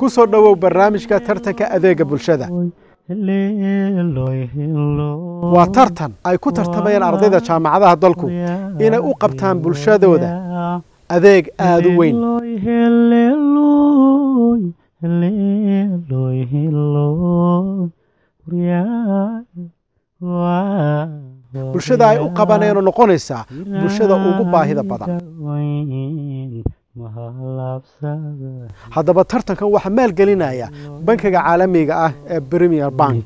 ku soo dhowow barnaamijka tartanka adeega bulshada. Waa tartan ay ku tartamayaan ardayda jaamacadaha dalku inay u qabtaan bulshadooda. Adeeg aada u weyn. Bulshada ay u qabanayno noqonaysaa bulshada ugu baahida badan haddaba tartankan waxaa maalgelinaya bankiga caalamiga ah ee premier bank.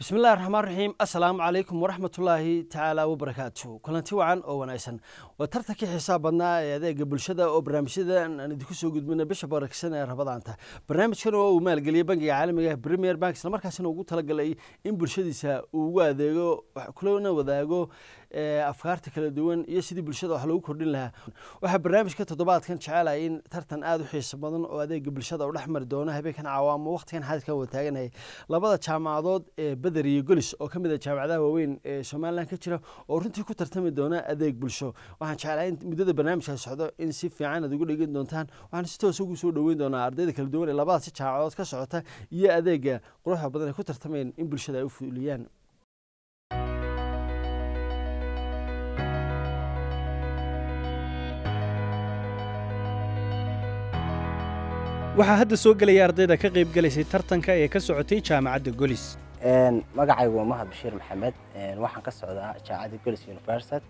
Bismi illahi raxmaan raxiim assalaamu calaykum waraxmatullaahi tacaala wabarakaatu kulanti wacan oo wanaagsan. Waa tartankii xisaab badnaa ee adeega bulshada oo barnaamijyadan aan idinku soo gudbina bisha baraksan ee rabadaanta barnaamijkan oo uu maalgeliyey bankiga caalamiga ah premier bank islamarkaasina ugu talagalay in bulshadiisa uu ugu adeego kulana wadaago afkaarta kala duwan iyo sidii bulshada wax loogu kordhin lahaa. Waxaa barnaamijka toddobaadkan jecelaya in tartan aada u xiiso badan oo adeega bulshada u dhex mari doono habeenkan cawaamo waqtigan xadidkan wataaganahay. Labada jaamacadood ee beder iyo golis oo ka mid a jaamacadaha waaweyn ee somalilan ka jira oo runtii ku tartami doona adeeg bulsho. Waxaan jeclahay in muddada barnaamijka socdo in si fiican aad ugu dhegan doontaan. Waxaan si toos ugu soo dhoweyn doonaa ardayda kala duwan ee labadaasi jaamacadood ka socota iyo adeega quruxda badan ay ku tartamayeen in bulshada ay u fuliyaan waxaa hadda soo gelaya ardayda ka qayb gelaysay tartanka ee ka socotay jaamacadda golis. Magacaygu waa mahad bashiir maxamed. Waxaan ka socdaa jaamacadda golis university.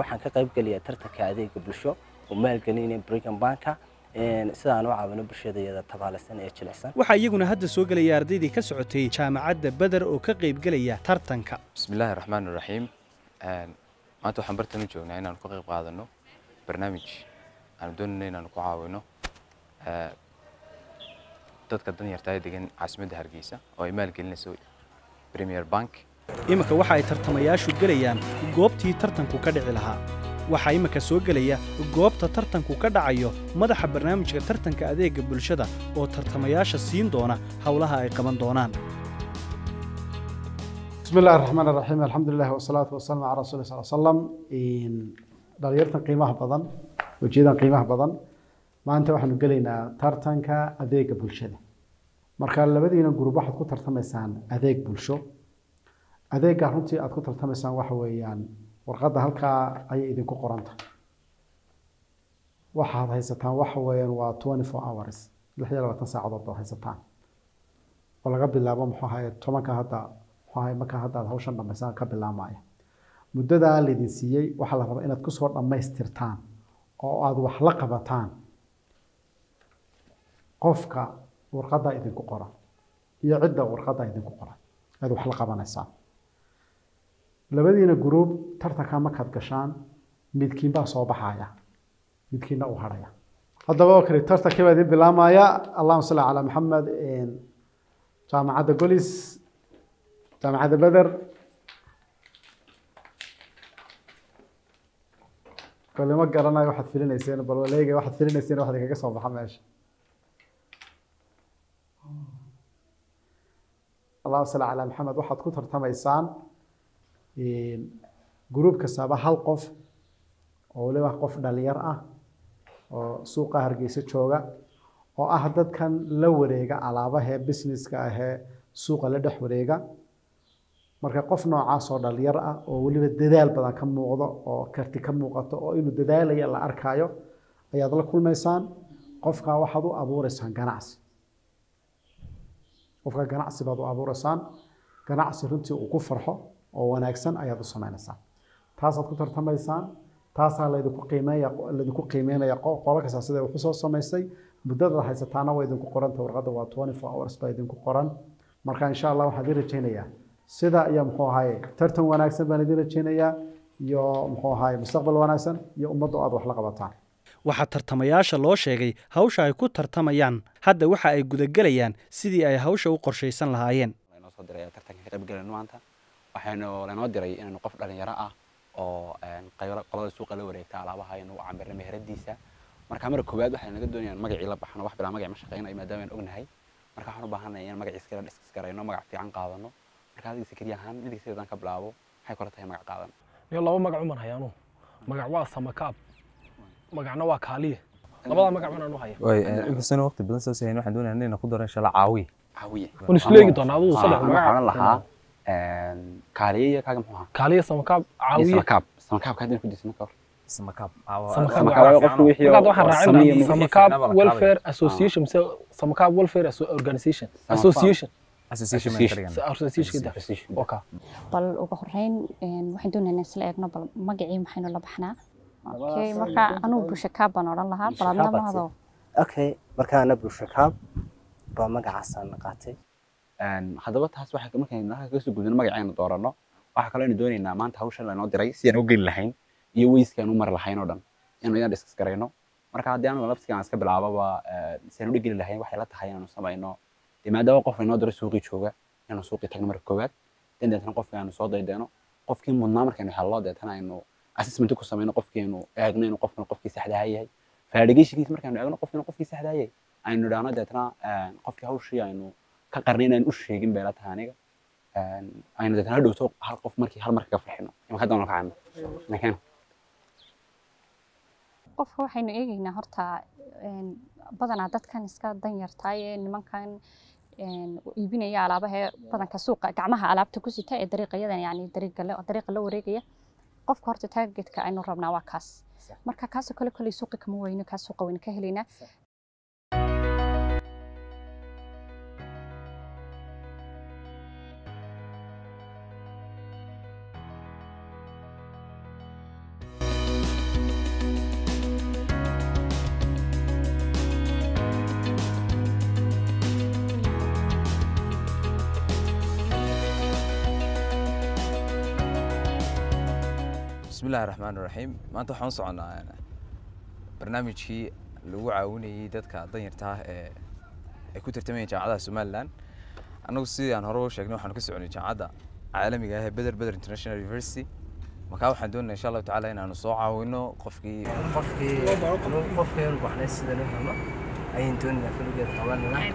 Waxaan ka qayb gelaya tartanka adeega bulsho oo maalgelinaya brigham banka sidaan u caawino bulshadayada tabaalaysan ee jilicsan. Waxaa iyaguna hadda soo gelaya ardaydii ka socotay jaamacadda beder oo ka qayb gelaya tartanka. Bismillaahi raxmaan raxiim maanta waxaan bartan u joognaa inaanu ka qayb qaadano barnaamij. Aanu doonayno inaanu ku caawino dadka danyartaa degan caasimadda hargeysa oo ay maalgelinayso premier bank. Iminka waxa ay tartamayaashu gelayaan goobtii tartanku ka dhici lahaa. Waxaa iminka soo gelaya goobta tartanku ka dhacayo madaxa barnaamijka tartanka adeega bulshada oo tartamayaasha siin doona howlaha ay qaban doonaan. Bismi illahi raxmaan raxiim alxamdulilah wasalaatu wasalaamu calaa rasuuli sal slam dhalinyartan qiimaha badan wejiyadan qiimaha badan maanta waxaanu gelaynaa tartanka adeega bulshada marka labadiina gurub waxaad ku tartamaysaan adeeg bulsho. Adeegga runtii aad ku tartamaysaan waxa weeyaan warqadda halkaa ayay idinku qoranta. Waxaad haysataan waxa weeyaan waa twenty four hours lix labaatan saacadood baad haysataan. Oo laga bilaabo muxuu ahaye tobanka hadda muxuu ahaye markaa hadda hawshan dhamaysaan ka bilaamaya muddadaa laydin siiyey waxaa la rabaa inaad ku soo dhammaystirtaan oo aad wax la qabataan. Qofka warqadda idinku qoran iyo cidda warqadda idinku qoran aad wax la qabanaysaan labadiina guruub tartanka markaad gashaan midkiin baa soo baxaya midkiinna uu hadhaya haddaba oo kale baa idin bilaamaya allahuma salli calaa maxamed jaamacadda golis jaamacadda beder kole garanayo waxaad filinayseen bal waxaad filinayseen waxaad kaga soo baxa meesha allahuma salli calaa maxamed waxaad ku tartamaysaan gruub kastaaba hal qof oo waliba qof dhalinyar ah oo suuqa hargeysa jooga oo ah dadkan la wareega alaabahee businesska ahee suuqa la dhex wareega. Marka qof noocaas oo dhalinyar ah oo weliba dadaal badan ka muuqdo oo karti ka muuqato oo inuu dadaalaya la arkaayo ayaad la kulmaysaan. Qofkaa waxaad u abuureysaan ganacsi qofka ganacsi baad u abuureysaan ganacsi runtii uu ku farxo oo wanaagsan ayaad u sameynaysaan taasaad ku tartamaysaan taasaa laydinku qiimeeya laydinku qiimeynaya qolo kasta sida wuxuu soo samaystay muddada haysataana waa idinku qoranta warqadda waa twenty four hours baa idinku qoran. Marka insha allah waxaan idin rajaynayaa. Sida iyo muxuu ahaye tartan wanaagsan baan idin rajaynayaa iyo muxuu ahaye mustaqbal wanaagsan iyo ummadda aad wax la qabataan waxaa tartamayaasha loo sheegay hawsha ay ku tartamayaan. Hadda waxa ay gudagelayaan sidii ay hawsha u qorshaysan lahaayeen. Waxaynu lanoo diray inaynu qof dhalinyaro ah oo qolada suuqa la wareegta alaabaha inuu cambirna meheradiisa. Marka marka koowaad waxay naga doonayaan magacii la baxno wax bilaa magac ma shaqeynayo maadaama aan ognahay. Marka waxaan u baahanahay in magaciis kala dhiskas garayno magac fiican qaadano. Marka adiga sakriya ahaan midkiisa ka bilaabo maxay kula tahay magac qaadan? Iyo laba magac uman hayaanu magac waa samakaab magacna waa kaaliye labada magac baan u haya inkastoo waqti badan soo sahayn waxaan doonayaa inaan ku daro insha allah caawiye caawiye waan isla eegi doonaa adigu saddex waxaan magac lahaa kaaliye iyo kaaga muxuu ahaa kaaliya samakaab caawiye samakaab samakaabka haddii ku disna ka samakaab Samakaab samakaab qofku wixii markaad waxaan raacina samakaab welfare association mise samakaab welfare organization association association Association. association kada oka bal ugu horeyn waxaan doonaynaa isla eegno bal magacii maxaynu la baxnaa marka anugu bulsha kaab baan odhan lahaa bal adna Bulsho kaab mahado okay markaana bulsho kaab baa magacaasaan qaatay haddaba taas waxaa markaynu halka ka soo gudbino magacaynu dooranno waxaa kaloo aynu doonaynaa maanta hawshan laynoo diray si aan u geli lahayn iyo weyska aan u mari lahayn oo dhan. Inaynu iyaan diskas garayno marka haddii anigu laftigaan iska bilaababa si aan u dhegeli lahayn waxay la tahay inaanu samayno. Dee maadaama qof inoo diro suuqii jooga inaanu suuqii tagno marka koowaad. Dan deetana qofkii aanu soo daydeeno. Qofkii mudnaa markaynu hello deetana aynu assessment ku samayno qofkiinu eegno inuu qofkan qofkii saxdaa yahay faadhigeyshigiisa markaynu eegno qofkiinu qofkii saxdaa yahay aynu idhaahno deetana qofkii hawshii aynu ka qarnay inaan u sheegin bay la tahay aniga aynu deetana hadhowto hal qof markii hal marka ka farxino imaka hadda ka cayno nakeen qofka waxaynu eegaynaa horta badanaa dadkan iska danyartaay ee nimankan iibinaya alaabaha ee badanka suuqa gacmaha alaabta ku sita ee dariiqayadan yani dariiqa la wareegaya qofka horta targetka aynu rabnaa waa kaas. Marka kaasoo kale koley suuqa kama weyno kaas suuqa waynu ka helaynaa الله الرحمن الرحيم ما أنت حنص عنا أنا برنامج هي لو عاوني دت كأذن يرتاح ااا كتر تمين جعدة سمالان أنا قصي أنا هروش أجنو حنو كسر عني جعدة عالمي جاه بدر بدر إنترناشيونال يونيفرسيتي مكاو حندون إن شاء الله تعالى هنا نصوع وإنه قفكي قفكي قفكي ربحنا السنة نفهمه أي إنتون في الوجه طبعا لا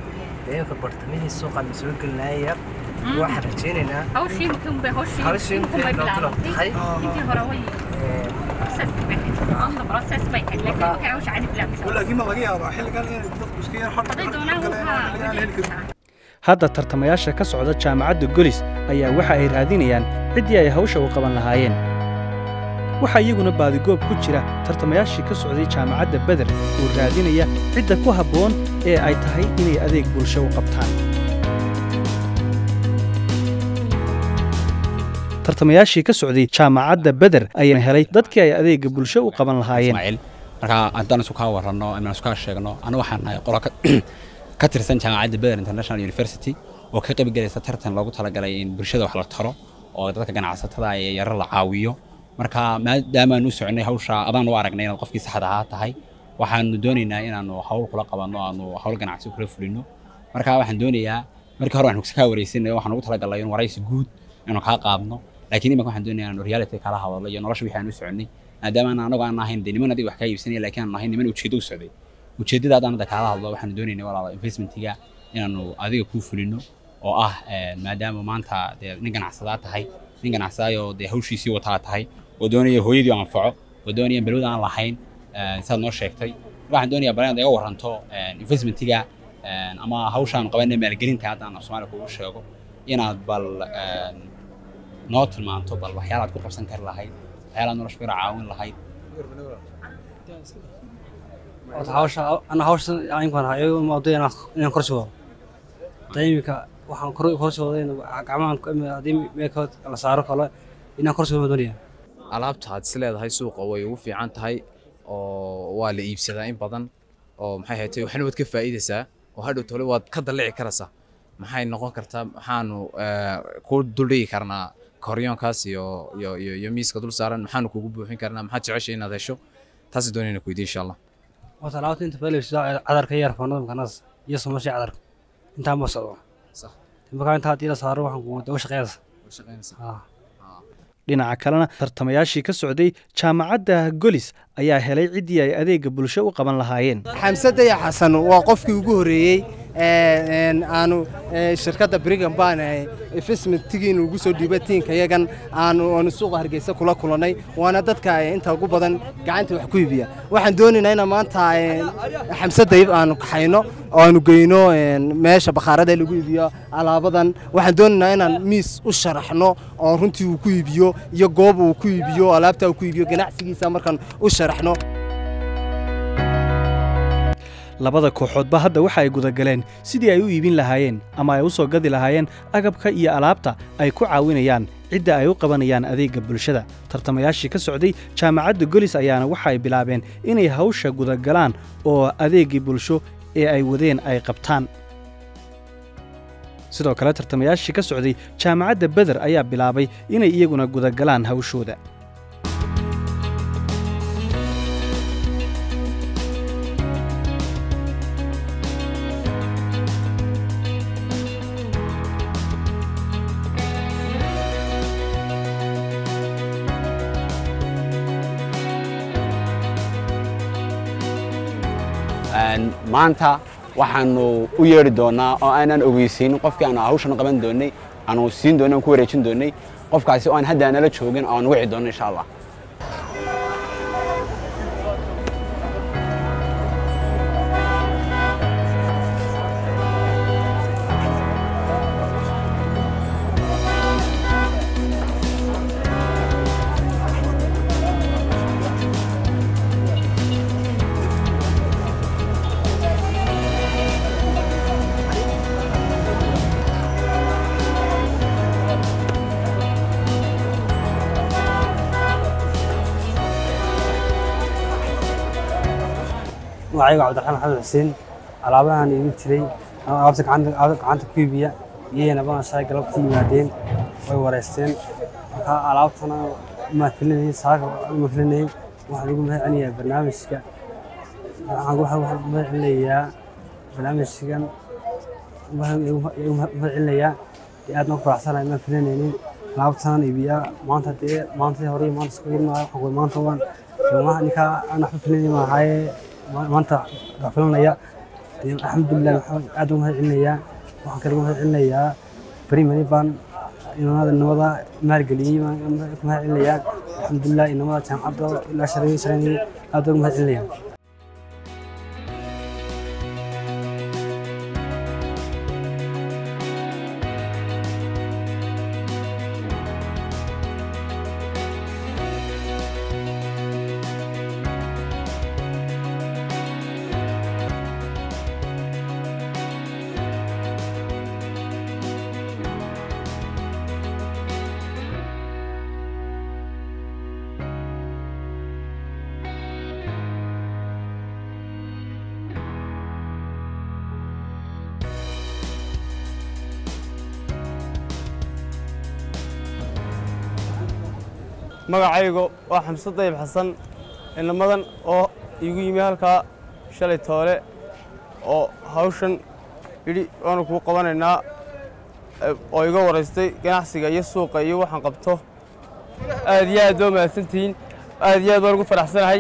دائما في برتمين السوق المسؤول كلنا هي واحد رجينا هوشين كم بهوشين كم بلعبتي إنتي هراوي hadda tartamayaasha ka socda jaamacadda golis ayaa waxa ay raadinayaan ciddii ay hawsha u qaban lahaayeen. Waxaa iyaguna baadigoob ku jira tartamayaashii ka socday jaamacadda beder oo raadinaya cidda ku habboon ee ay tahay inay adeeg bulsho u qabtaan tartamayaashii ka socday jaamacadda beder ayaa helay dadkii ay adeegga bulsho u qaban lahaayeen marka haddaan isu kaa waranno ama isu kaa sheegno anigu waxaan nahay qolo ka- tirsan jaamacadda beder international university oo ka qayb galaysa tartan loogu talagalay in bulshada wax la taro oo dadka ganacsatada ee yaro la caawiyo marka maadaamaan u soconay hawsha adaan u aragnay inaad qofkii saxda ahaa tahay waxaanu doonaynaa inaanu hawl kula qabanno aanu hawl ganacsi kula fulino marka waxaan doonayaa markii hore waxaan kaa wareysanay waxaan ugu talagalay in waraysi guud inuu kaa qaadno laakiin imanka waxaan doonayaa inaanu reality kala hadalno iyo nolosha wixii aan u soconay maadaama aan anagu aan ahayn dee niman adiga wax kaa iibsanaya laakiin aan ahayn niman ujeedo u socday ujeedada haddaan hadda kaala hadlo waxaanu doonaynay walaalo investmentiga inaanu adiga kuu fulino oo ah maadaama maanta dee nin ganacsadaa tahay nin ganacsadaayoo dee hawshiisii wataa tahay oo doonaya hooyadii oo anfaco oo doonaya balwad aan lahayn saad noo sheegtay waxaan doonayaa bal inaad iga waranto investmentiga ama hawshaan qabanay maalgelinta haddaan af soomaaliya kugu sheego inaad bal noo tilmaanto bal waxyaalaad ku qabsan kari lahayd waxyaalaad nolosha ku yara caawin lahayd ana hawsha aynkan hayo moodo inaan kor soo dayimka waxaan kor kor soo waday gacmahan haddii meekood la saaro kale inaan kor soo doonaya alaabta aad is leedahay suuqa way ugu fiican tahay oo waa la iibsadaa in badan oo maxay haytay waxna waad ka faa'iidaysaa oo hadhow tole waad ka dallici karaysaa maxay noqon kartaa maxaanu ku duldhigi karnaa koryoonkaas iyo iyo miiska dul saaran maxaanu kugu buuxin karnaa maxaad jeceshay inaad hesho? Taasi doonayna ku weydiin insha allah dhinaca kalena tartamayaashii ka socday jaamacadda golis ayaa helay ciddii ay adeegga bulsho u qaban lahaayeen. Xamsada ya xasan waa qofkii ugu horreeyey aanu shirkadda brigham ban investmentigiin ugu soo dhiibay tiinka yagan aanu suuqa hargeysa kula kulannay waana dadka inta ugu badan gacanta wax ku iibiya. Waxaan doonaynaa inaan maanta xamse dayib aanu kaxayno oo aanu geyno meesha bakhaarada lagu iibiyo alaabadan. Waxaan doonaynaa inaan miis u sharaxno oo runtii uu ku iibiyo iyo goob uu ku iibiyo alaabta uu ku iibiyo ganacsigiisa markaan u sharaxno labada kooxoodba hadda waxa ay gudagaleen sidii ay u iibin lahaayeen ama ay u soo gadi lahaayeen agabka iyo alaabta ay ku caawinayaan cidda ay u qabanayaan adeegga bulshada. Tartamayaashii ka socday jaamacadda golis ayaana waxa ay bilaabeen inay hawsha gudagalaan oo adeeggii bulsho ee ay wadeen ay qabtaan. Sidoo kale tartamayaashii ka socday jaamacadda beder ayaa bilaabay inay iyaguna gudagalaan hawshooda maanta waxaanu u yeedhi doonaa oo aanan ogeysiin qofkii aanu hawshan qaban doonay aanu siin doonay aan ku wareejin doonay qofkaasi oo aan hadda nala joogin oo aan wici doono insha allah magacayga cabdiraxmaan maxamed xuseen alaabahan iibin jiray alaabta gacanta ku iibiya iyayna badansaa galabtii yimaadeen way wareysteen marka alaabtana ma filinayay saaka ma filinayay waxaan ugu mahad celinayaa barnaamijka waxaan mahad celinayaa barnaamijkan mahad celinayaa aad ma faraxsanahay ma filinaynin alaabtanan iibiyaa maanta dee maanta hore maanta isku maanta waan ninkaa aan waxba filinay maahaye maanta waa filanaya alxamdulilah aad ugu mahad celinayaa waxaan kale ugu mahad celinayaa primary baan inamada inamada maalgeliyey ku mahad celinayaa alxamdulilah inamada jaamacadda ilaa shareeyay shareeyay aad ugu mahad magacaygu waa xamse dayib xasan inamadan oo iigu yimi halkaa shalay toole oo hawshan yidhi waanu kuu qabanaynaa oo iga waraystay ganacsiga iyo suuqa iyo waxaan qabto. Aad iyo aad baa mahadsantihiin aad iyo aad baan ugu faraxsanahay.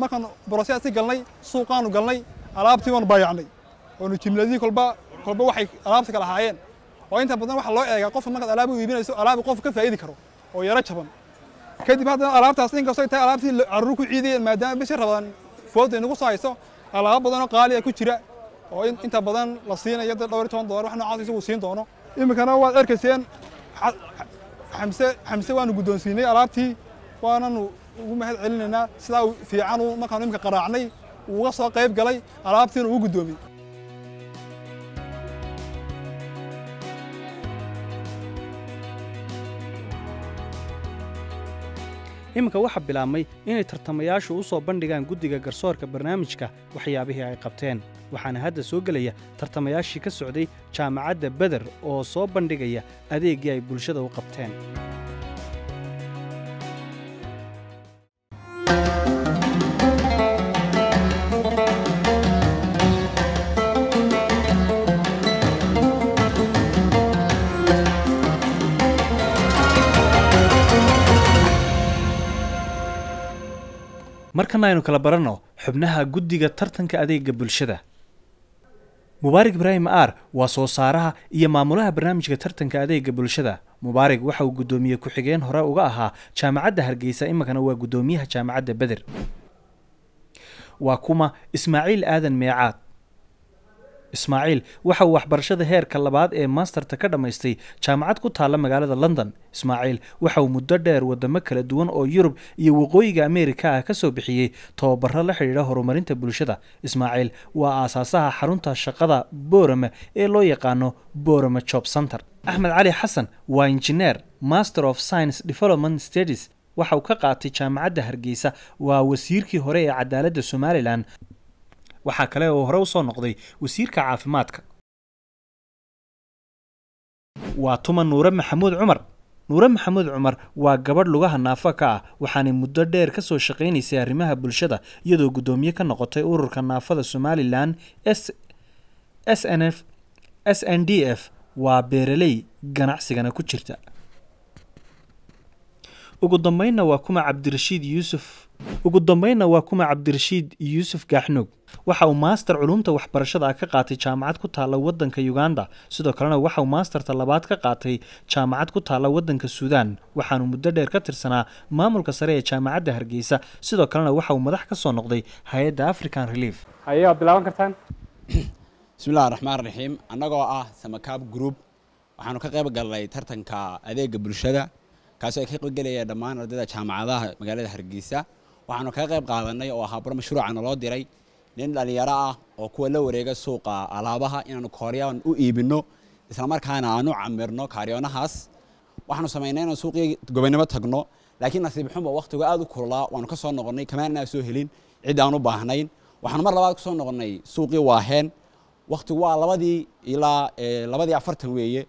Markaan borosyaasi galnay suuqaanu galnay alaabtii waanu baayacnay. Oonu jimladii kolba kolba waxay alaabta kala ahaayeen oo inta badan waxaa loo eegaa qofka markaad alaab u iibinayso alaab qofka ka faa'idi karo oo yaro jaban kadib haddana alaabtaas inkastoo tahay alaabtii carruur ku ciidayeen maadaama bishii rabadaan fooda inagu soo hayso alaabo badanoo qaali ah ku jira oo inta badan la siinayo dad dhowr iyo toban dolar wax noocaas isagu siin doono. Iminkana waad arkayseen xamse xamse waanu guddoonsiinay alaabtii waananu ugu mahad celinaynaa sidaa fiican uu markaanu iminka qaraacnay uga soo qayb galay alaabtiina ugu guddoomiyey iminka waxaa bilaabmay inay tartamayaashu u soo bandhigaan guddiga garsoorka barnaamijka waxyaabihii ay qabteen. Waxaana hadda soo gelaya tartamayaashii ka socday jaamacadda beder oo soo bandhigaya adeeggii ay bulshada u qabteen markana aynu kala baranno xubnaha guddiga tartanka adeegga bulshada. Mubaarig ibraahim aar waa soo saaraha iyo maamulaha barnaamijka tartanka adeega bulshada. Mubaarig waxa uu guddoomiye ku-xigeen hore uga ahaa jaamacadda hargeysa iminkana waa guddoomiyaha jaamacadda beder waa kuma ismaaciil aadan meecaad ismaaciil waxa uu waxbarashada heerka labaad ee masterta ka dhammaystay jaamacad ku taalla magaalada london. Ismaaciil waxa uu muddo dheer wadamo kala duwan oo yurub iyo waqooyiga ameerika ah ka soo bixiyey tababaro la xidhiidha horumarinta bulshada. Ismaaciil waa aasaasaha xarunta shaqada boorame ee loo yaqaano boorame job center axmed cali xasan waa injineer master of science development studies. Waxa uu ka qaatay jaamacadda hargeysa waa wasiirkii hore ee cadaaladda somalilan waxaa kale oo hore u soo noqday wasiirka caafimaadka. Waa tuma nuure maxamuud cumar. Nuure maxamuud cumar waa gabadh lugaha naafo ka ah waxaanay muddo dheer ka soo shaqaynaysay arrimaha bulshada iyadoo guddoomiye ka noqotay ururka naafada somalilan s s n f s n d f. Waa beeraley ganacsigana ku jirta. Ugu dambeynna waa kuma cabdirashiid yuusuf ugu dambeynna waa kuma cabdirashiid yuusuf gaaxnuug waxa uu maaster culumta waxbarashada ah ka qaatay jaamacad ku taalla waddanka uganda. Sidoo kalena waxa uu maasterta labaad ka qaatay jaamacad ku taalla waddanka suudaan waxaanu muddo dheer ka tirsanaa maamulka sare ee jaamacadda hargeysa. Sidoo kalena waxa uu madax ka soo noqday hay'adda african relief. Haye waad bilaaban kartaan? Bismillahi raxmaan raxiim annagoo ah samakaab group waxaanu ka qayb galnay tartanka adeega bulshada kaasoo ay ka qaybgelayeen dhammaan ardayda jaamacadaha magaalada hargeysa. Waxaanu kaga qayb qaadanay oo ahaa bar mashruuca naloo diray nin dhalinyaro ah oo kuwa la wareega suuqa alaabaha inaanu kooriyaan u iibino islamarkaana aanu camirno kaariyoonahaas waxaanu samaynay inaan suuqii gobonimo tagno laakiin nasiib xunba waqtigu aad u kululaa waanu ka soo noqonnay kamaanaa soo helin cid aan u baahnayn. Waxaanu mar labaad ku soo noqonnay suuqii waaheen. Waqtigu waa labadii ilaa labadii afartan weeye.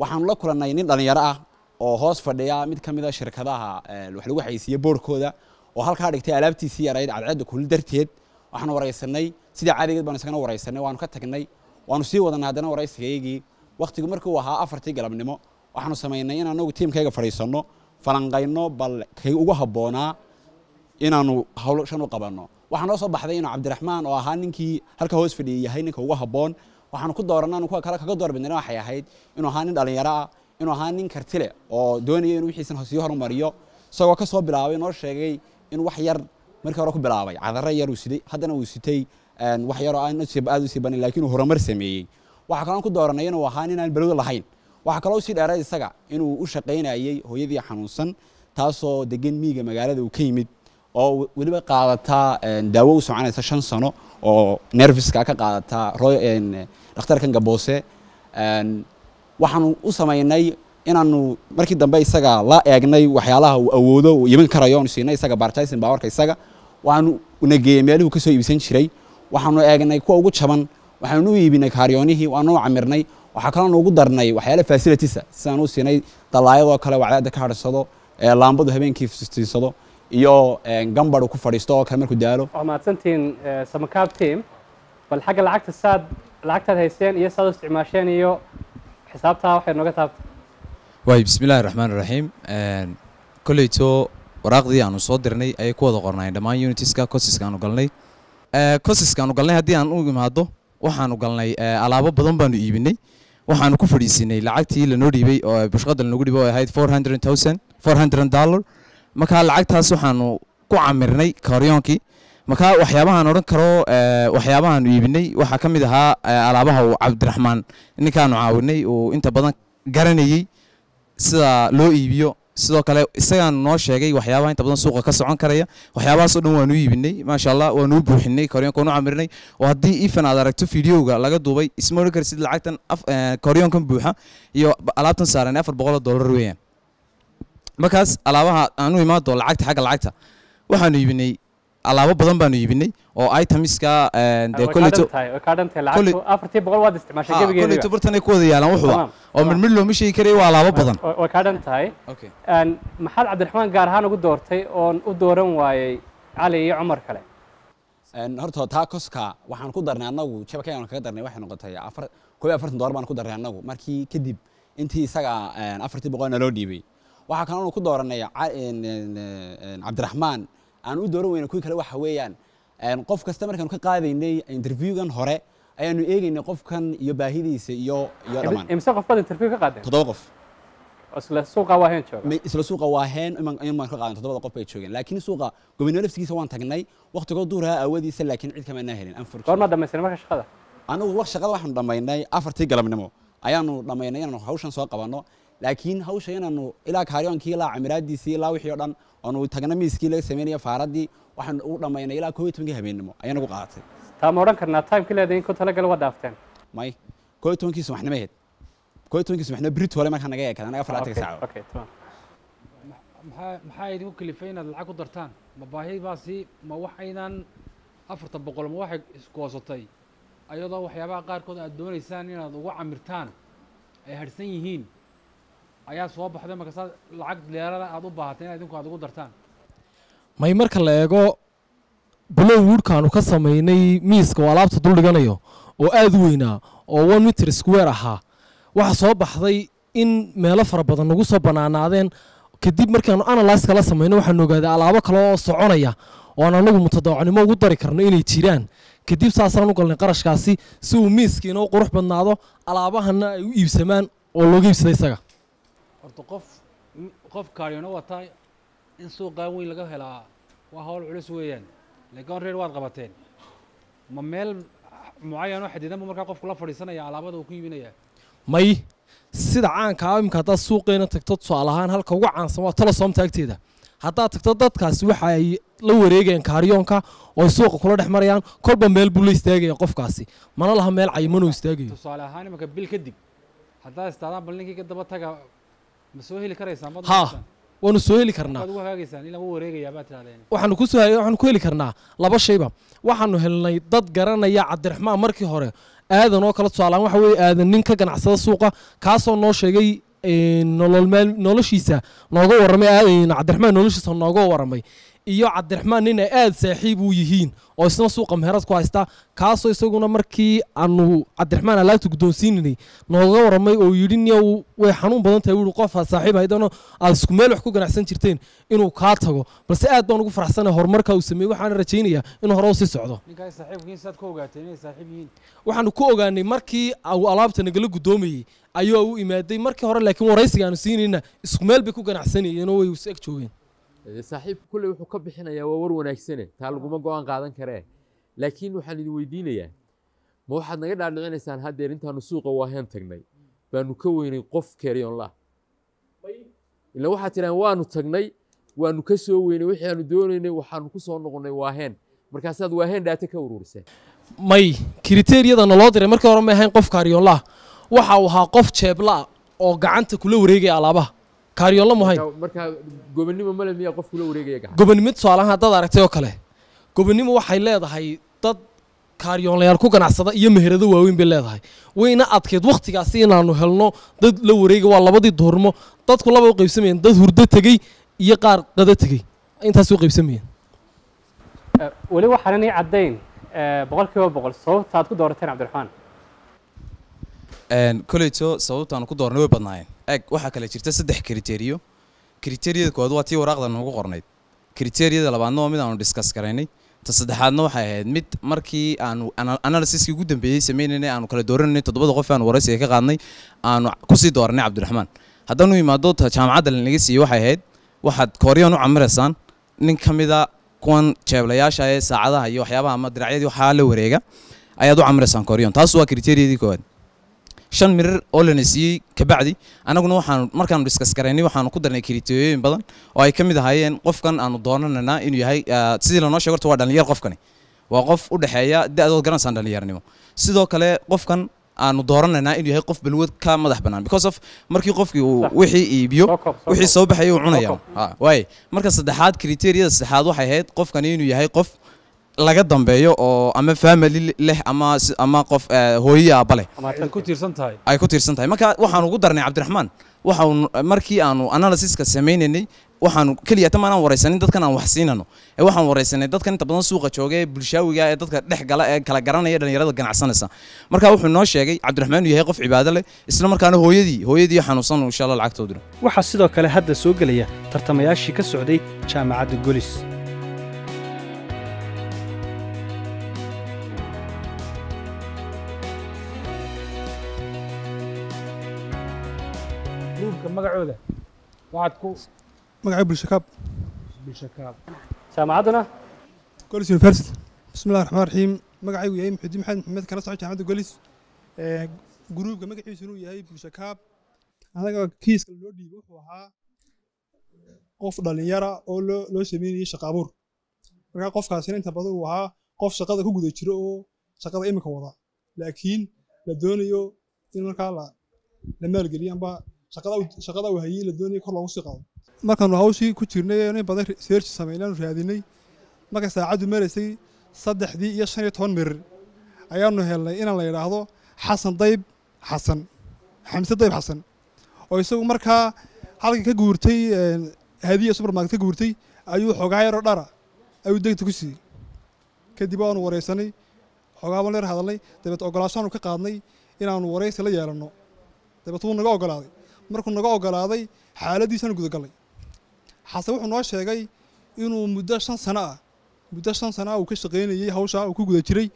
Waxaanu la kulannay nin dhalinyaro ah oo hoos fadhiya mid ka mid a shirkadaha wax lagu xaysiiye boorkooda oo halkaa dhigtay alaabtiisii yarayd cadceedda kulli darteed waxaanu waraysanay sidii caadigeed baanu isagana waraysanay waanu ka tagnay waanu sii wadanay haddana waraysigaygii waqtigu markii uu ahaa afartii galabnimo waxaanu samaynay in anagu tiimkayga fadhiisanno falanqayno bal kay ugu habboonaa inaanu hawshan u qabanno. Waxaa noo soo baxday inuu cabdiraxmaan oo ahaa ninkii halka hoos fadhiyay yahay ninka ugu habboon. Waxaanu ku dooranay anu kuwa kale kaga doorbidnayna waxay ahayd inuu ahaa nin dhalinyaro ah inuu ahaa nin karti oo doonaya inuu wixiisan sii horumariyo. Isagoo ka soo bilaabay noo sheegay in wax yar markii hore ku bilaabay. Cadaro yar uu siday haddana uu sitay wax yaroo aad u sii banin laakiin uu horumar sameeyey. Waxaa kaloo ku dooranay inuu ahaa nin aan balowda lahayn. Waxaa kaloo u sii dheeray isaga inuu u shaqaynayay hooyadii xanuunsan taasoo degan miiga magaalada uu ka yimid oo weliba qaadataa daawo u soconaysa shan sano oo nerviska ka qaadataa dhakhtarkan gaboose waxaanu u samaynay inaanu markii dambe isaga la eegnay waxyaalaha uu awoodo uu iibin karayo aanu siinay isaga bartisin baawarka isaga waxaanu nageeyey meelihuu ka soo iibsan jiray. Waxaanu eegnay kuwa ugu jaban waxaanu u iibinay kaaryoonihii waanu u camirnay waxaa kaloo ugu darnay waxyaala fasilitisa sidaan u siinay dalaayadoo kale wacdaada ka hadhsado laambadu habeenkii fistiisado iyo gambadhu ku fadhiisto oo kale markuu daalo. Waa mahadsantihiin samakaab team. Bal xagga lacagta saad lacagtaad haysteen iyo saad u isticmaasheen iyo xisaabtaa waxay nooga taabtay. Waay bismillahi raxmaan raxiim kolleyto waraaqdii aanu soo dirnay ayay ku wada qornayn dhammaan unitiska cosiska aanu galnay. Cosiska aanu galnay haddii aan u imaado waxaanu galnay alaabo badan baanu iibinay. Waxaanu ku fadhiisinay. Lacagtii lanoo dhiibay oo bushqada lanogu dhiibay oo ahayd four hundred thousand four hundred dollar. Markaa lacagtaas waxaanu ku camirnay karyoonkii markaa waxyaabahaan odhan karo waxyaabahaanu iibinay waxaa ka mid ahaa alaabaha uu cabdiraxmaan ninkaanu caawinay uu inta badan garanayey sida loo iibiyo sidoo kale isagaanu noo sheegay waxyaabaha inta badan suuqa ka socon karaya. Waxyaabahaasoo dhan waanu iibinay maasha allah waanu u buuxinay koryoonka waanu camirnay. Oo haddii ifan aad aragto fideoga laga duubay isma odhan karsid lacagtan koryoonkan buuxa iyo alaabtan saaran afar boqol oo dollar weeyaan. Markaas alaabaha aanu imaado lacagta xagga lacagta waxaanu iibinay alaabo badan baanu iibinay oo gebigeediba koleyto bartanay ku wada yaalaan wuxuba oo midmid looma sheegi karay waa alaabo badan. way kaa dhan tahay maxaad cabdiraxmaan gaar ahaan ugu doortay oon u dooran waayey cali iyo cumar kale. Horta taa koska waxaan ku darnay annagu jabka aan kaga darnay waxay noqotay afar koob iyo afartan dollar baan ku darnay annagu. Markii kadib intii isaga afartii boqol naloo dhiibay. Waxaa kaloo ku dooranay cabdiraxmaan aan u dooran weyna kuwii kale waxa weeyaan. Qof kasta markaanu ka qaadaynay interviewgan hore ayaanu eegaynay qofkan iyo baahidiisa iyo iyo dhammaan imse qof baad interview ka qaadeen? Toddoba qof. Isla suuqa waa heen jooga? Isla suuqa waa heen iman iman baan ka qaadan toddobada qof bay joogeen. Laakiin suuqa gobonimo laftigiisa waan tagnay waqtigoo duuraha aawadiisa laakiin cid kama helin goormaa dhammaysan marka shaqada? Anigu wax shaqada waxaanu dhammaynay afartii galabnimo. Ayaanu dhammaynay inaanu hawshan soo qabanno laakiin hawsha inaanu ilaa kaariyoonkii ilaa camiraadiisii ilaa wixii oo dhan oonu tagna miiskii laga sameynaya faaradii waxaanu u dhammaynay ilaa iyo tobankii habeennimo ayaan ugu qaadatay taa ma odhan karnaa timeka leedahay in ku talagal waa dhaafteen? May iyo tobankii subaxnimo ahayd iyo tobankii subaxnimo brit hore markaa naga eekada anaga faraatanka saaco. okay tamam. Maxaa idinku kalifay inaad lacag ku dartaan? Ma baahidaasi ma waxaynan afartan boqol ma waxay isgoosatay ayadoo waxyaabaha qaarkood aad doonaysaan inaad ugu camirtaan ay harsan yihiin ayaa soo baxday markaasaa lacag dheerada aad u baahatay inaad idinku aad ugu dartaan. May marka la eego blow woodkaanu ka samaynay miiska oo alaabta dul dhiganayo oo aad u weynaa oo one meter square ahaa waxaa soo baxday in meelo fara badan nagu soo bannaanaadeen. Kadib markaanu analyska la samayno waxaanu ogaaday alaabo kale oo soconaya oo aan anagu mutadawacanimo ugu dari karno inay jiraan. Kadib saasaan u galnay qarashkaasi si uu miiskiina u qurux badnaado alaabahana ay u iibsamaan oo looga iibsada isaga horta qof qof kaariyona wataa in suuqaa weyn laga helaa. Waa hawl culus weeyaan. Laakiin reer waad qabateen. Ma meel mucayan oo xadidan buu markaa qofku la fadhiisanaya alaabada uu ku iibinaya. May sida caanka ah imika haddaad suuqeena tagto tusaale ahaan halka ugu caansan waa telesoomta agteeda haddaad tagto dadkaasi waxa ay la wareegayaan kaaryoonka oo ay suuqa kula dhex marayaan. Kolba meel buu la istaagaya qofkaasi. Mana laha meel cayimanoo istaagayo? Tusaale ahaan imanka bil kadib haddaad istaadaan bal ninkii ka daba taga haa waanu soo heli karnaa. Waxaanu ku soo waxaanu ku heli karnaa. Laba shayba. Waxaanu helnay dad garanaya cabdiraxmaan markii hore. Aadan oo kale tusaalaan waxa weeye aadan nin ka ganacsada suuqa kaasoo noo sheegay nolol maal noloshiisa nooga warramay aadan cabdiraxmaan noloshiisa nooga warramay iyo cabdiraxmaan nin ay aad saaxiib u yihiin oo isna suuqa meherad ku haysta kaasoo isaguna markii aanu cabdiraxmaan alaabta guddoonsiinanay nooga warramay oo yidhi niyow way xanuun badan tahay wuhi qof aad saaxiib haydano aad isku meel wax ku ganacsan jirteen inuu kaa tago balse aad baan ugu faraxsanay horumarka uu sameeyey. Waxaana rajaynayaa inuu hore u sii socdo. Inay waxaanu ku ogaanay markii uu alaabta nagala guddoomayey ayuu u imaaday. Markii hore laakiin waraysiga aanu siinayna isku meel bay ku ganacsanayeen oo way is eg joogeen saaxiibka kulley wuxuu ka bixinayaa waa war wanaagsane taa laguma go'aan qaadan karee. Laakiin waxaan idin weydiinayaa ma waxaad naga dhaadhicinaysaan haddeer intaanu suuqa waaheen tagnay? Baanu ka weynay qof keryonla ila waxaad tidhahan waanu tagnay waanu ka soo weynay wixii aanu doonaynay waxaanu ku soo noqonnay waaheen markaasaad waaheen dhaata ka ururiseen may kriteeriyada naloo diray markii hore ma ahayn qof kaaryoonlaah waxa uu ahaa qof jeebla oo gacanta kula wareegaya alaabaha kaaryoonla muhayn markaa gobonnimo male miyaa qof kula wareegaya gacan. Gobonnimo tusaalahaan haddaad aragtay oo kale gobonnimo waxay leedahay dad kaaryoonlayaal ku ganacsada iyo meherado waaweyn bay leedahay. Wayna adkeyd wakhtigaasi inaanu helno dad la wareega waa labadii duhurnimo dadku laba u qaybsamayeen dad hurdo tegey iyo qaar qada tegey. Intaas u qaybsamayeen. Weli waxaanan ii caddayn boqol kiiba boqol sababta aad ku doorateen cabdiraxmaan? Koleyto sababtaanu ku doornay way badnaayeen eeg waxaa kale jirta saddex kriteriyo kriteriyada koowaad waa tii waraaqda noogu qornayd. Kriteriyada labaadna waa mid aanu diskas garaynay ta saddexaadna waxay ahayd mid markii aanu analysiskii ugu dambeeyey sameynaynay aanu kala dooranay toddobada qof aanu waraysiga ka qaadnay aanu ku sii dooranay cabdiraxmaan. Haddaanu imaado jaamacadda lanaga siiyey waxay ahayd waxaad kooriyaan u camiraysaan nin ka mida kuwan jeeblayaasha ee saacadaha iyo waxyaabaha ama diracyadii waxaa la wareega ayaad u camiraysaan kooriyon taas waa kriteriyadii koowaad shan mirir oo lana siiyey kabacdi. Annaguna waxaanu markaanu diskas garaynay waxaanu ku darnay kriteriyooyin badan oo ay ka mid ahaayeen qofkan aanu doonanaynaa inuu yahay sidii lanoo sheego horta waa dhalinyar qofkani. Waa qof u dhexeeya da-dood garanaysaan dhalinyarnimo sidoo kale qofkan aanu dooranaynaa inuu yahay qof balwad ka madax bannaan because of markii qofkii uu wixii iibiyo wixii soo baxaya uu cunaya waaye marka saddexaad kriteriyada saddexaad waxay ahayd qofkani inuu yahay qof laga dambeeyo oo ama family leh ama ama qof hooyo aabba leh. Ay ku tiirsan tahay. Marka waxaanu ugu darnay cabdiraxmaan waxaanu markii aanu analysiska sameynaynay waxaanu keliya tama aan waraysanin dadkan aan wax siinano. Ee waxaan waraysanay dadkan inta badan suuqa jooga ee bulshaawiga ee dadka dhex gala ee kala garanaya dhalinyarada ganacsanaysa. Marka wuxuu noo sheegay cabdiraxmaan inuu yahay qof cibaado leh isla markaana hooyadii hooyadii xanuunsan insha allah lacagtoo diro waxaa sidoo kale hadda soo gelaya tartamayaashii ka socday jaamacadda golis magacooda. Waxaad ku magacay bulshakaab. Bulshakaab. Jaamacadduna golis university. Bismillahi raxmaan raxiim magacaygu yahay maxudiin maxamed maxamed kala soco jaamacadda golis. Gruubka magaciisu inuu yahay bulshakaab. Anaga kiiska loo dhiibay wuxuu ahaa qof dhalinyara oo loo sameynayay shaqa abuur. Markaa qofkaasina inta badan uu ahaa qof shaqada ku guda jiro oo shaqada imika wada. Laakiin la doonayo in markaa la la maalgeliyo amba shaqada hayay la doonayo kor loogu sii qaado. Markaanu hawshii ku jirnay in badan research sameynay aanu raadinay marka saacaddu maraysay saddexdii iyo shan iyo toban mirir ayaanu helnay inaan la yidhaahdo xasan dayb xasan xamse dayb xasan oo isagu markaa halkii ka guurtay hadiya supermarket ka guurtay ayuu xoogaa yaroo dhara ayuu degta ku siiyey. Kadib waanu wareysanay xoogaa baan leer hadalnay dabeet ogolaashaanu ka qaadnay inaanu wareysi la yeelanno. Dabeet wuu naga ogolaaday markuu naga ogolaaday xaaladiisaanu gudagalnay xase wuxuu noo sheegay inuu muddo shan sano ah muddo shan sano ah uu ka shaqaynayey hawshaa uu ku guda jiray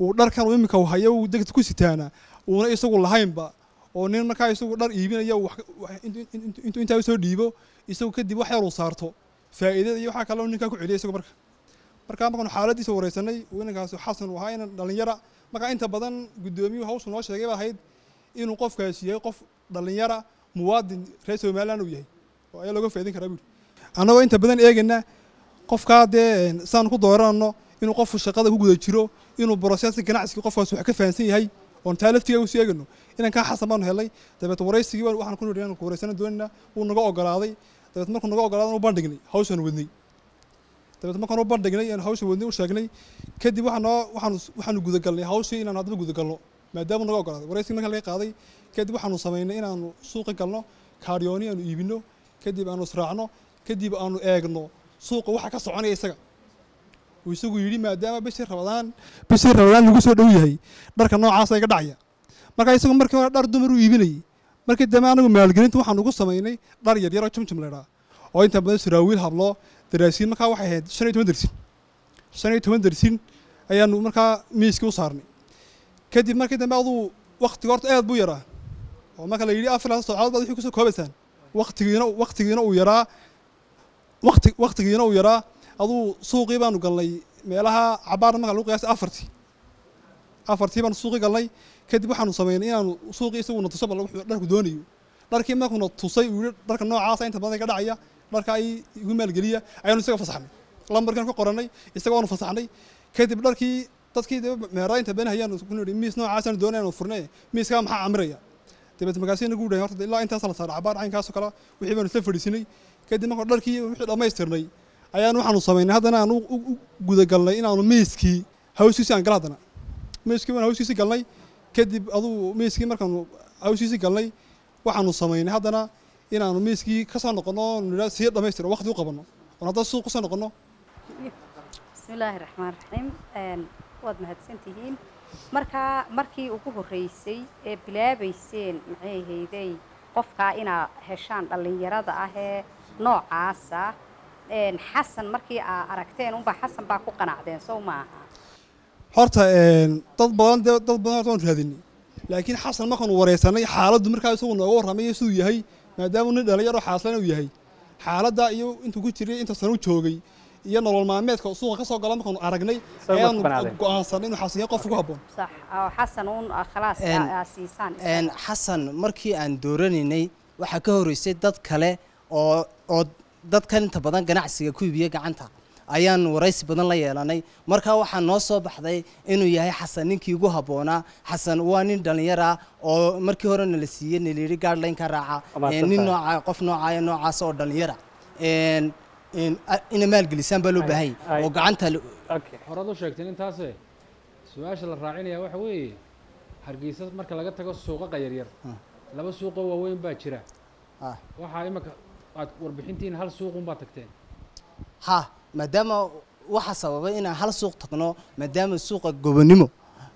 uu dharkan uu iminka uu hayo uu degta ku sitaana uuna isagu lahaynba oo nin markaa isagu dhar iibinaya intuu intaa u soo dhiibo isagu kadib wax yar saarto. Faa'iidada iyo waxaa kaloo ninkaa ku celiya isagu marka. Markaa markaanu xaaladiisa wareysanay uu inankaasi xasan ahaa inan dhalinyara markaa inta badan guddoomiyuhu hawshu noo sheegay ba ahayd inuu qofkaasi yahay qof dhalinyara muwaadin reer somaliland uu yahay oo ayaa looga faa'iidin karaa buuri annagoo inta badan eegayna qofkaa dee saan ku dooranno inuu qofku shaqada ku guda jiro inuu broseska ganacsiga qofkaas wax ka fahansan yahay oon taa laftiga u sii eegano inankaa xasan baanu helnay dabeet waraysigii waxaan ku nidhi inaan ku waraysana doonayna wuu naga ogolaaday. Dabeet markuu naga ogolaadan u bandhignay hawshaan wadnay. Dabeet markaan u bandhignay aan hawsha wadnay u sheegnay kadib waxaa noo waxaanu waxaanu gudagalnay hawshii inaanu haddaba gudagalno maadaama naga ogolaaday waraysigii markaan laga qaaday kadib waxaanu samaynay inaanu suuqa galno kaaryooni aanu iibino kadib aanu israacno kadib aanu eegno. Suuqa waxa ka soconaya isaga. Uu isagu yidhi maadaama bishii rabadaan bishii rabadaan lagu soo dhow yahay dharka noocaasa iga dhacaya. Marka isagu markii hore dhar dumar u iibinayay. Markii dambe anagu maalgelinta waxaanu ku samaynay dhar yaryar oo jumjum laydhaa oo inta badan saraawiil hablo daraasiin markaa waxay ahayd shan iyo toban dersin shan iyo toban dersin ayaanu markaa miiskii u saarnay kadib markii dambe aduu waktiga horta aad buu yaraa. Oo marka la yidhi afar saacadood baad wixii ku soo koobaysaan. Waktigiina waktigiina uu yaraa. Wakti waktigiina uu yaraa. Aduu suuqii baanu galnay. Meelaha cabaarna marka lagu qiyaasay afartii. Afartii baanu suuqii galnay. Kadib waxaanu samaynay inaanu suuqii isaguna tuso bal wuxuu dharku doonayo dharkii markuuna tusay uu yidhi dharka noocaasa inta badan iga dhacaya dharka ay igu maalgeliya ayaanu isaga fasaxnay. Lambarkiina ka qorannay isaga waanu fasaxnay. Kadib dharkii dadkii dee meeraa inta badan hayaanu ku nidhi miis noocaasaan doonayanu furnay miiskaa maxaa camiraya dabeet magaasiina gu dhahay horta ilaa intaas la saaray cabaar caynkaasoo kale wixii baanu isla fadhiisinay kadib marka dharkii wixii dhammaystirnay ayaan waxaanu samaynay haddana aan u gudagalnay inaanu miiskii hawsiisi aan gala haddana miiskii baan hawsiisi galnay kadib aduu miiskii markaanu hawsiisi galnay waxaanu samaynay haddana inaanu miiskii ka soo noqonno dhammaystiro waqti u qabanno. Oon haddana suuq ku soo noqonno. Bismillaahi raxmaan raxiim waad mahadsantihiin. Markaa markii ugu horreysay ee bilaabayseen maxay ahaydey qofkaa inaa heshaan dhallinyarada ah ee noocaasa xasan markii aa aragteen unbaa xasan baa ku qanacdeen sow maaha horta dad badan dee dad badan horta waan raadinay laakiin xasan markaanu wareysanay xaaladdu markaa isagu nooga warramay siduu yahay maadaama nin dhalinyaro xaaslan uu yahay. Xaaladda iyo intuu ku jiray inta u joogay iyo nolol maalmeedka suuqa ka soo gala markaanu aragnay ayaanu go'aansanay inuu xasan yahay qof ugu habboon. Xasan markii aan dooranaynay waxaa ka horeysay dad kale oo oo dadkan inta badan ganacsiga ku iibiya gacanta. Ayaan waraysi badan la yeelanay. Markaa waxaa noo soo baxday inuu yahay xasan ninkii ugu habboonaa xasan waa nin dhallinyar ah oo markii horena la siiyey naliiri gaadhlayn ka raaca. Nin nooca qof noocaya noocaas oo dhallinyara ina maalgelisaan baa loo baahay oo gacanta horaad u sheegteen intaase su'aasha la raacinaya waxa weeye hargeysa marka laga tago suuqaqa yaryar laba suuqoo waaweyn baa jira. Waxaa imika aad warbixintiin hal suuqun baa tagteen. Ha maadaama waxa sababay inaan hal suuq tagno maadaama suuqa gobonimo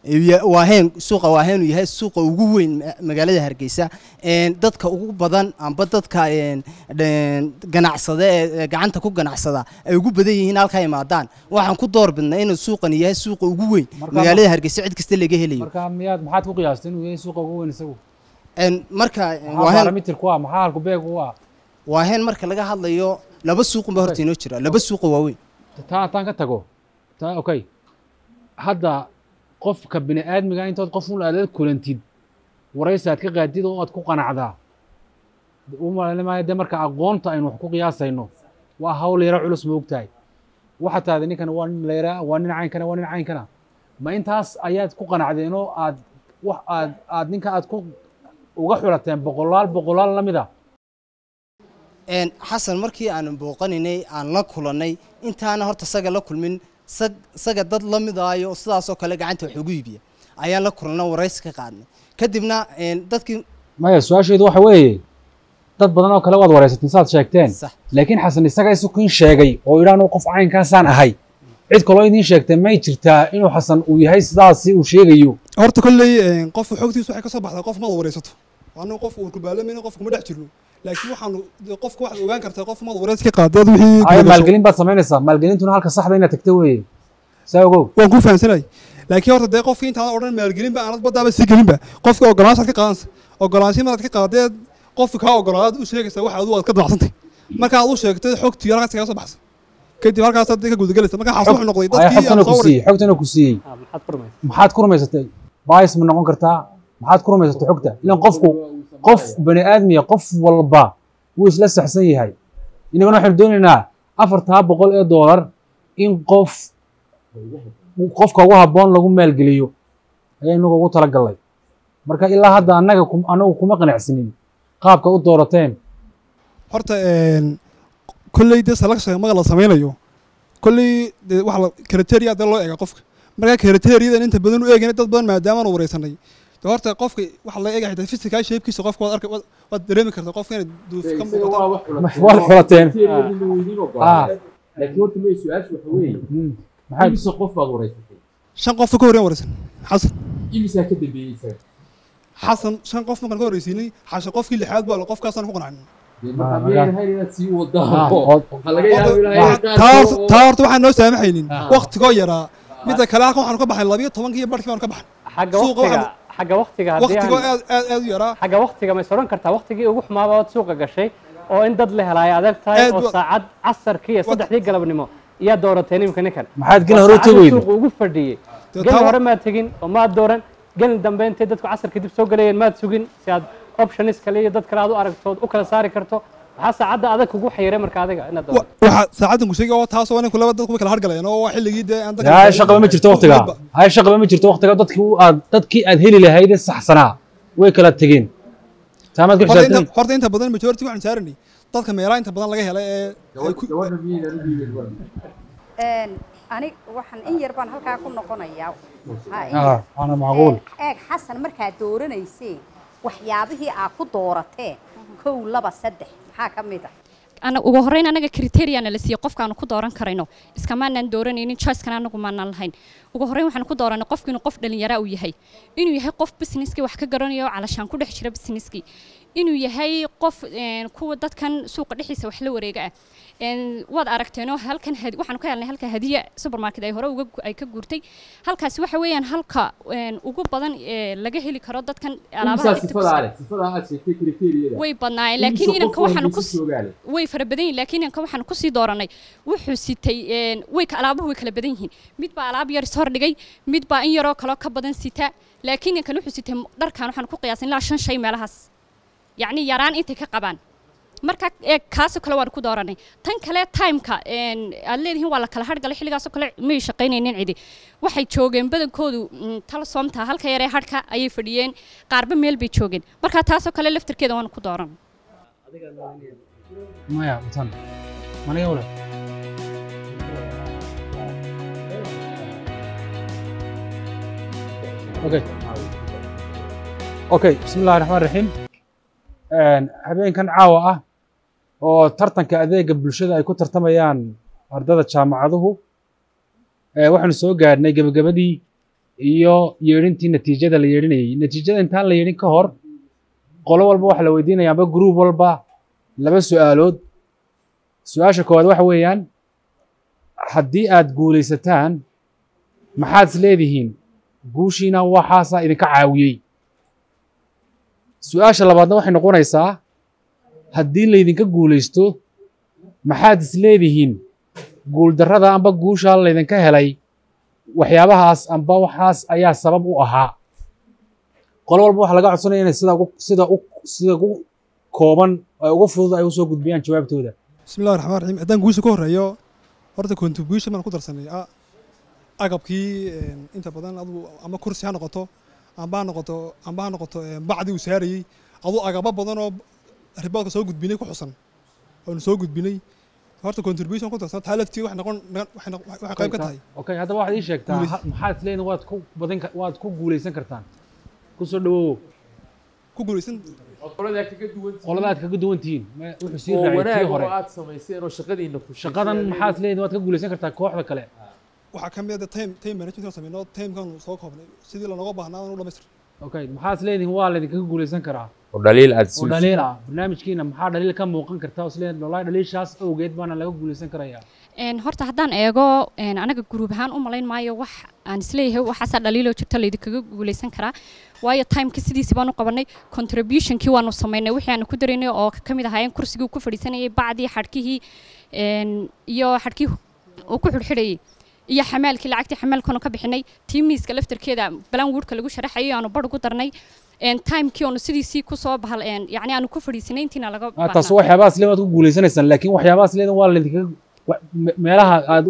suuqa waaheen uu yahay suuqa ugu weyn ma- magaalada hargeysa. Dadka ugu badan amba dadka ganacsada ee gacanta ku ganacsada ay ugu badan yihiin halkaa imaadaan waxaan ku door bidnay inuu suuqani yahay suuqa ugu weyn magaalada hargeysa cid kasta laga helayo. marka waaheen marka laga hadlayo laba suuqun baa horta inoo jira laba suuqa waaweyn qofka bini aadmiga intood qof un aad la kulantid. Waraysi aad ka qaadid oo aad ku qanacdaa. U malaynayo dee marka aqoonta aynu wax ku qiyaasayno. Waa hawl yaro culus ma ogtahay. Waxa taada ninkan waa nin layraa waa nin caynkana waa nin caynkana. Ma intaas ayaad ku qanacdeen oo aad wax aad aad ninka aad ku uga xulateen boqolaal boqolaal la mid a xasan markii aan booqaninay aan la kulannay intaana horta saga la kulmin sag- saga dad la midaayo oo sidaasoo kale gacanta wax ugu iibiya ayaan la kulannay waraysi ka qaadnay kadibna dadkii maya su'aasheedu waxa weeye dad badan oo kale waad waraysateen saad sheegteen. Laakiin xasan isaga isukiin sheegay oo idhaanu qof caynkaasaan ahay. Cid kaloo idiin sheegtay may jirtaa inuu xasan uu yahay sidaasi uu sheegayo. Horta kolley een, qofka xogtiisa waxay ka soo baxdaa qof maad waraysato. Anigu qof uu kubaalamayna qof kuma dhex jirno laakiin waxaanu qofka waxaad ogaan kartaa qof maad waraysi ka qaadaad wixii maalgelin baad samaynaysaa. Maalgelintuna halka saxda inaad tagta weeye. Saa ogow. Waan ku fahamsanay laakiin horta dee qofkii intaan odhan maalgelinba aanad baddaaba sii gelinba qofka ogolaanshaad ka qaadansa ogolaanshihi maraad ka qaadadeed qofka kaa ogolaadaad u sheegaysaa waxa adigu aad ka danacsantay marka aad u sheegtay xogtii halkaas kaga soo baxsa kadib halkaas aad ka gudagelaysa. Marka xaas wuxuu noqday ay dadkii xogtana aan ku soo xogtana ku siiyey. Maxaad ku rumaysatay? Bias ma noqon kartaa. Maxaad ku rumaysatay xogta? Ilan qofku qof bani aadmiya qof walba wuu isla saxsan yahay. Inagana waxaynu doonaynaa afartaa boqol ee doolar in qof qofka ugu habboon lagu maalgeliyo. Ayaa inagu ugu talagalnay marka ilaa hadda annaga anagu kuma qanacsinin qaabka u doorateen. Horta kolley dee marka la samaynayo kolley dee waxa la criteria dee loo eega qofka. Marka criteriadan inta badan u eegayna dad badan maadaama aan wareysanay horta qofka waxa la eegaya xitaa physical shapekiisa qofka waad arka waad- dareemi kartaa qofka inay duuf ka muuqato. Waa xulateen. Ah. laakiin horta may su'aashu waxa weeye maxay- imise qof baad wareysatay shan qof ka horreyn wareysan xasan. Imisaa ka dambeeyey isaga xasan shan qof markaan ka horreysiinay xashan qofkii lixaad baa qofkaasaan ku wadaan Ah, laga qaar taa horta- waxaan noo saamaxaynin. Waqtigoo yaraa. Midda kale halkan waxaanu ka baxay labiyo tobankii iyo barhkii baanu ka baxay. Suuqa waxaan- xagga waqtiga aan- aad aad u yaraa. xagga waqtiga ma is odhan kartaa waqtigii ugu xumaaba ood suuqa gashay oo in dad la helaayo adag tahay oo saacad casarkii iyo saddexdii galabnimo iyaa doorateen imika ninkan. Maxaad gelin hore suuqa ugu fadhiyey. Gelin hore maad tegin oo maad dooran. Gelin dambe intay dadku casarka dib soo galayeen maad sugin si aad optionis kale iyo dad kale aad u aragto u kala saari karto maxaa saacadda adag kugu xayiray marka adiga inaad waxaa saacaddan ku sheegay oo taasoo ninku laba dadku way kala hargalayeen oo waa xilligii dee aan dadka- hay shaqaba ma jirto waqtiga. Hay shaqaba ma jirto waqtiga dadkii aad dadkii aad heli lahayd saxsanaa. Way kala tegeen. Taamaad ku xisaabtan horta inta badan majority waxaan saaranay dadka meelaha inta badan laga helay ee Een, ani waxaan in yar baan halkaa ku noqonayaa. Ha, Ah, waana macquul. Ee, eeg xasan markaad dooranayseen waxyaabihii aad ku doorateen kow laba saddex maxaa ka mid ah ugu horreyn anaga criteriana la siiyey qofkaanu ku dooran karayno. Iskamaanaan dooranaynin choicekana anagu maanaan lahayn. Ugu horreyn waxaan ku dooranay qofku inuu qof dhalinyara uu yahay. Inuu yahay qof businesskii wax ka garanayo calashaan ku dhex jira businesskii inuu yahay qof een, kuwa dadkan suuqa dhexdiisa wax la wareega ah Waad aragteenoo halkan had- waxaanu ka helnay halka hadiya supermarket ay hore ay ka guurtay halkaasi waxa weeyaan halka ugu badan laga heli karo dadkan alaabaha imisaa dhigta ku sifadaa soo- leh sifadaa aad sheegtay kriteeriyada way badnaayeen laakiin inanka waxaanu ku way fara badan yihiin laakiin inanka waxaanu ku sii dooranay wuxuu sitay way alaabuhu way kala badan yihiin. Mid baa alaab yar is hordhigay mid baa in yaroo kaloo ka badan sita. Laakiin inankan wuxuu sitay dharkan waxaanu ku qiyaasin ilaa shan shay meelahaas. Yacni yaraan intay ka qabaan marka ee kaasoo kale waan ku dooranay. Tan kale timeka aad leedihiin waa la kala hargalay xilligaasoo kale may shaqaynaynin cidi. Waxay joogeen badankoodu mm, tala soomta halka yaree harka ayay fadhiyeen qaarba meel bay joogeen. Marka taasoo kale laftarkeeda waan ku dooran. Okay bismi illahi raxmaan raxiim habeenkan caawa ah oo tartanka adeega bulshada ay ku tartamayaan ardada jaamacaduhu waxaanu soo gaadhnay gebagabadii iyo yeedhintii natiijada la yeedhinayay. Natiijada intaan la yeedhin ka hor qolo walba waxa la weydiinaya amba group walba laba su'aalood. Su'aasha koowaad waxa weeyaan haddii aad guulaysataan maxaad is leedihiin? Guushiina waxaasaa idinka caawiyey. Su'aasha labaadna waxay noqonaysaa haddii laydinka guulaysto maxaad isleedihiin guuldarrada amba guushaa laydinka helay. Waxyaabahaas amba waxaas ayaa sabab u ahaa. Qolo walba waxaa laga codsanaya inay sida sida u ugu kooban ee ugu fudud ay u soo gudbiyaan jawaabtooda. Bismillahi raxmaan raxiim haddaan guusha ka horreeyo horta contribution baan ku darsanay. Ah, agabkii inta badan adigu ama kursi ha noqoto amba noqoto amba ha noqoto bacdii uu saarayey aduu agabo badan oo riboodka soo gudbinay ku xusan. Oonu soo gudbinay. Horta contribution ku darsan taa laftii waxay noqon waxay qayb ka tahay. Okay haddaba waxaad ii sheegtaa maxaad isleedihin waad ku badan waad ku guulaysan kartaan? Kusoo dhawow. Ku guulaysan. Duwan qoladaad kaga duwan tihiin. Wuxuu sii oo raacay tii wanaag oo hore aad samayseen oo shaqadiina ku shaqadan maxaad isleedihin waad ka guulaysan kartaa kooxda kale? Waxaa ka mid ah time time management aan sameynoo timekan soo koobnay. Sidii lanooga baahnaa aan u dhamaystir okay maxaad isleedihin waa laydinkaga guulaysan karaa. Oo dhaliil aad oo dhaliil ah. Barnaamijkiina maxaa dhaliil ka muuqan karta? Oo isleedihin wallahi dhaliishaas awgeed baana laga guulaysan karayaa Een, horta haddaan eego een, anaga guruub ahaan u malayn maayo wax aan is leeyahay waxaasaa dhaliiloo jirta laydinkaga guulaysan karaa. Waayo timeka sidiisi baan u qabanay contributionkii waanu samaynay wixii aanu ku daraynay oo ka mid ahaayeen kursigii uu ku fadhiisanayay bacdii xadhkihii iyo xadhkii uu ku xidhxidhayay iyo xamaalkii lacagtii xamaalkanu ka bixinay tii miiska laftarkeeda balan woodka lagu sharaxayay aanu bar ugu darnay een, timekii aanu sidiisii ku soo bahal een, yacni aanu ku fadhiisanay intiina laga Ah, taas waxyaabahaas le waad ku guulaysanaysaan laakiin waxyaabahaas leedan waa laydinkaga meelaha aad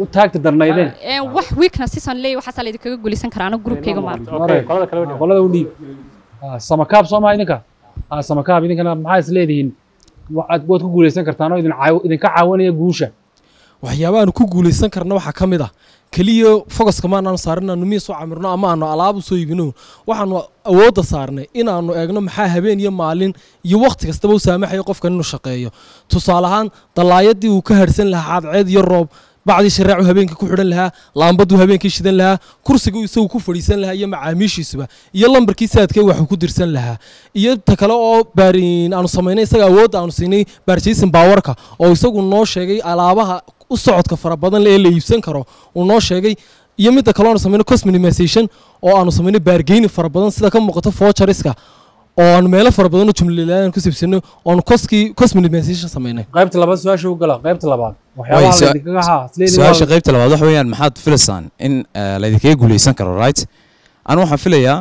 u taagta darnaydeen. Een, wax weaknesses aan leeyahay waxaasaa laydinkaga guulaysan karaa aniga groupkayga maarta. Qolada u dhiib. Ah, samakaab soo maa idinka? Ah, samakaab idinkana maxaa is leedihiin? Waxaad waad ku guulaysan kartaan oo idinka caawinaya guusha waxyaabaha aanu ku guulaysan karna waxaa ka mid ah. Keliya focuska ma aanu saarin inaanu miis u camirno ama aanu alaab u soo iibino waxaanu awoodda saarnay inaanu eegno maxaa habeen iyo maalin iyo wakhti kastaba u saamaxayo qofkan inuu shaqeeyo. Tusaale ahaan dallaayadii uu ka harsan lahaa cadceed iyo roob bacdii shareecu habeenkii ku xidhan lahaa laambaduu habeenkii shidan lahaa kursiguu isagu ku fadhiisan lahaa iyo macaamiishiisuba iyo lambarkii saadkee waxuu ku dirsan lahaa. Iyo ta kale oo aanu samaynay isaga awoodda aanu siinay baarjaysin baawarka oo isagu noo sheegay alaabaha u socodka fara badan ee la iibsan karo uu noo sheegay iyo midda kale aanu samaynay cost minimization oo aanu samaynay baargeyni fara badan sida ka muuqata voucheriska oo aanu meelo fara badan oo jumlalaan ku sibsano oonu coskii cost minimization samaynay qaybta labaad su'aasha u gala. Qaybta labaad. Su'aasha qaybta labaad waxa weeyaan maxaad filaysaan in eh, laydinkaga guuleysan karo right? Anu waxaan filayaa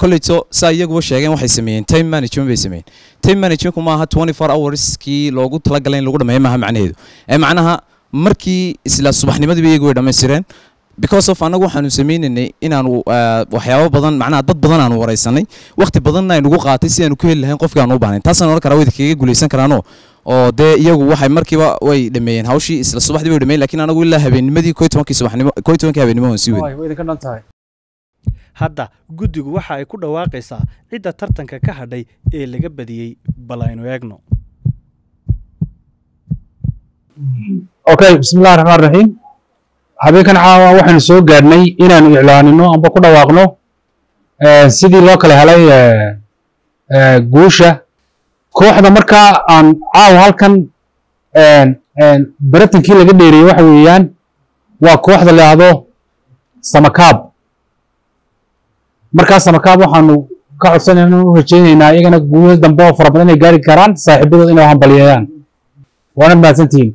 kolleyto saa iyaguba sheegeen waxay sameeyeen time management bay sameeyeen. Time managementku maaha 24 hours kii loogu talagalay in lagu dhameeyo maaha macnaheedu. Ee macnaha markii isla subaxnimadiiba iyagu way dhammaystireen because of annagu waxaanu sameynaynay inaanu waxyaabo badan macnaha dad badan aanu wareysanay. Waqti badanna ay nagu qaatay si aanu ku heli lahayn qofkii aanu u baahnayn. Taasaan oran karaa way idinkaga guuleysan karaano oo dee iyagu waxay markiiba way dhameeyeen. Hawshii isla subaxdii way dhameeyeen laakiin anagu ilaa habeennimadii koo iyo tobankii subaxnimo koo iyo tobankii habeenimo waan sii wadnay Waay, way idinka dhan tahay hadda guddigu waxa ay ku dhawaaqaysaa cidda tartanka ka hadhay ee laga badiyey bal aynu eegno. Okay bismillahi raxmaan raxiim habeenkan caawa waxaynu soo gaadhnay inaanu iclaanino amba ku dhawaaqno eh, sidii loo kala helay eh, eh, guusha. Kooxda markaa aan caawa halkan baratankii laga dheeriyey waxa weeyaan waa kooxda la yidhaahdo samakaab markaa samakaab waxaanu ka codsanayna u rajaynaynaa iyagana guulo dambe oo fara badan inay gaari karaan saaxiibadood inay hambalyeeyaan waana mahadsantihiin